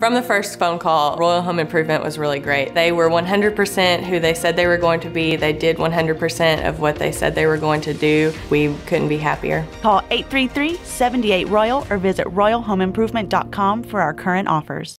From the first phone call, Royal Home Improvement was really great. They were 100% who they said they were going to be. They did 100% of what they said they were going to do. We couldn't be happier. Call 833 78 Royal or visit royalhomeimprovement.com for our current offers.